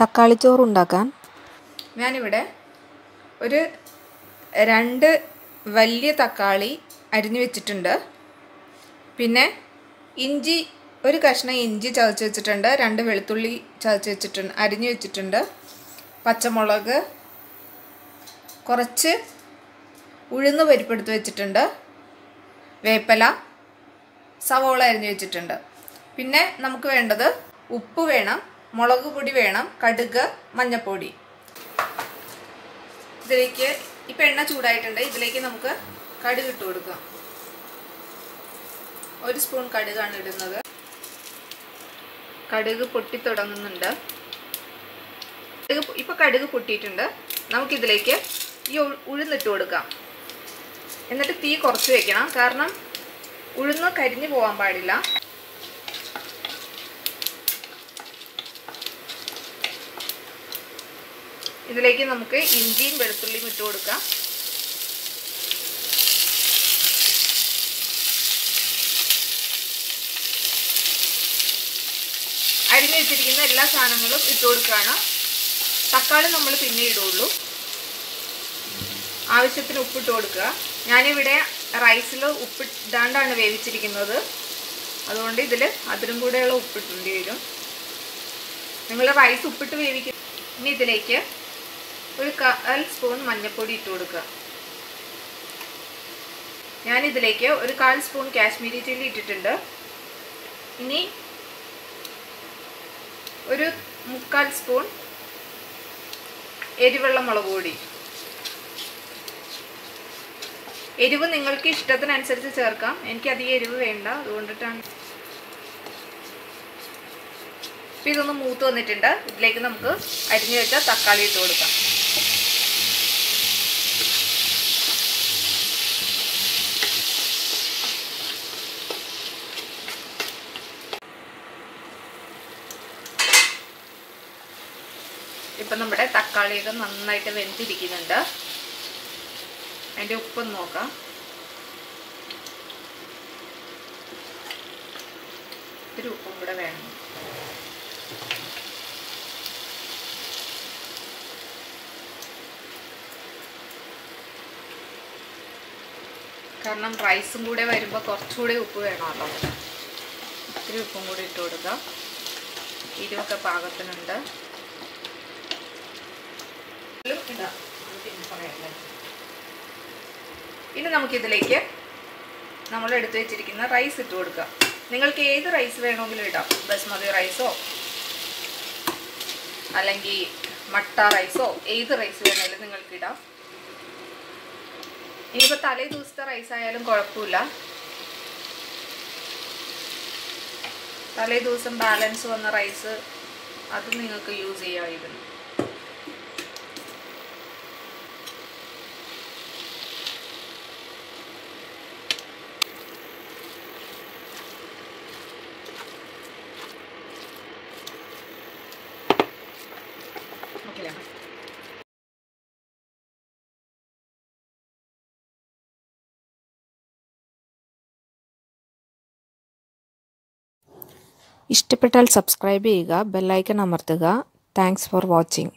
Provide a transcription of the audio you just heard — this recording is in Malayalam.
തക്കാളി ചോറ് ഉണ്ടാക്കാൻ ഞാനിവിടെ ഒരു രണ്ട് വലിയ തക്കാളി അരിഞ്ഞു വെച്ചിട്ടുണ്ട്. പിന്നെ ഇഞ്ചി ഒരു കഷ്ണം ഇഞ്ചി ചതച്ച് വെച്ചിട്ടുണ്ട്. രണ്ട് വെളുത്തുള്ളി ചതച്ച് വെച്ചിട്ടുണ്ട് അരിഞ്ഞു വെച്ചിട്ടുണ്ട്. പച്ചമുളക് കുറച്ച് ഉഴുന്ന് പരിപ്പെടുത്ത് വെച്ചിട്ടുണ്ട്. വേപ്പല സവോള അരിഞ്ഞു വെച്ചിട്ടുണ്ട്. പിന്നെ നമുക്ക് വേണ്ടത് ഉപ്പ് വേണം. മുളക് പൊടി വേണം കടുക് മഞ്ഞൾപ്പൊടി ഇതിലേക്ക് ഇപ്പം എണ്ണ ചൂടായിട്ടുണ്ട്. ഇതിലേക്ക് നമുക്ക് കടുക് ഇട്ട് കൊടുക്കാം. ഒരു സ്പൂൺ കടുകാണ് ഇടുന്നത്. കടുക് പൊട്ടി തുടങ്ങുന്നുണ്ട്. കടുക് ഇപ്പം കടുക് പൊട്ടിയിട്ടുണ്ട്. നമുക്കിതിലേക്ക് ഈ ഉഴുന്നിട്ട് കൊടുക്കാം. എന്നിട്ട് തീ കുറച്ച് വെക്കണം. കാരണം ഉഴുന്ന് കരിഞ്ഞു പോകാൻ പാടില്ല. ഇതിലേക്ക് നമുക്ക് ഇഞ്ചിയും വെളുത്തുള്ളിയും ഇട്ട് കൊടുക്കാം. അരിഞ്ഞു വെച്ചിരിക്കുന്ന എല്ലാ സാധനങ്ങളും ഇട്ട് കൊടുക്കുകയാണ്. തക്കാളി നമ്മൾ പിന്നെ ഇടുള്ളൂ. ആവശ്യത്തിന് ഉപ്പിട്ട് കൊടുക്കുക. ഞാനിവിടെ റൈസിൽ ഉപ്പിടാണ്ടാണ് വേവിച്ചിരിക്കുന്നത്. അതുകൊണ്ട് ഇതിൽ അതിലും കൂടെയുള്ള ഉപ്പിട്ടേണ്ടി വരും. നിങ്ങൾ റൈസ് ഉപ്പിട്ട് വേവിക്കും. ഇനി ഇതിലേക്ക് ഒരു കാൽ സ്പൂൺ മഞ്ഞൾപ്പൊടി ഇട്ട് കൊടുക്കുക. ഞാനിതിലേക്ക് ഒരു കാൽ സ്പൂൺ കാശ്മീരി ചില്ലി ഇട്ടിട്ടുണ്ട്. ഇനി ഒരു മുക്കാൽ സ്പൂൺ എരിവെള്ള മുളക് പൊടി. എരിവ് നിങ്ങൾക്ക് ഇഷ്ടത്തിനനുസരിച്ച് ചേർക്കാം. എനിക്ക് അധികം എരിവ് വേണ്ട. അതുകൊണ്ടിട്ടാണ്. ഇപ്പം ഇതൊന്ന് മൂത്ത് വന്നിട്ടുണ്ട്. ഇതിലേക്ക് നമുക്ക് അരിഞ്ഞു വെച്ച തക്കാളി ഇട്ട് കൊടുക്കാം. ഇപ്പം നമ്മുടെ തക്കാളിയൊക്കെ നന്നായിട്ട് വെന്തിരിക്കുന്നുണ്ട്. അതിന്റെ ഉപ്പൊന്ന് നോക്കാം. ഒരു ഉപ്പും കൂടെ വേണം. കാരണം റൈസും കൂടെ വരുമ്പോൾ കുറച്ചുകൂടി ഉപ്പ് വേണമല്ലോ ഇത്തിരി ഉപ്പും കൂടി ഇട്ട് കൊടുക്കാം. ഇരുവൊക്കെ പാകത്തിനുണ്ട്. ഇടാം. പിന്നെ പറയാമല്ലേ ഇനി നമുക്കിതിലേക്ക് നമ്മൾ എടുത്തു വെച്ചിരിക്കുന്ന റൈസ് ഇട്ട് കൊടുക്കാം. നിങ്ങൾക്ക് ഏത് റൈസ് വേണമെങ്കിലും ഇടാം. ബസ്മതി റൈസോ അല്ലെങ്കിൽ മട്ട റൈസോ ഏത് റൈസ് വേണമെങ്കിലും നിങ്ങൾക്ക് ഇടാം. ഇനിയിപ്പോൾ തലേ ദിവസത്തെ റൈസ് ആയാലും കുഴപ്പമില്ല. തലേ ദിവസം ബാലൻസ് വന്ന റൈസ് അത് നിങ്ങൾക്ക് യൂസ് ചെയ്യാമായിരുന്നു. ഇഷ്ടപ്പെട്ടാൽ സബ്സ്ക്രൈബ് ചെയ്യുക ബെല്ലൈക്കൺ അമർത്തുക. Thanks for watching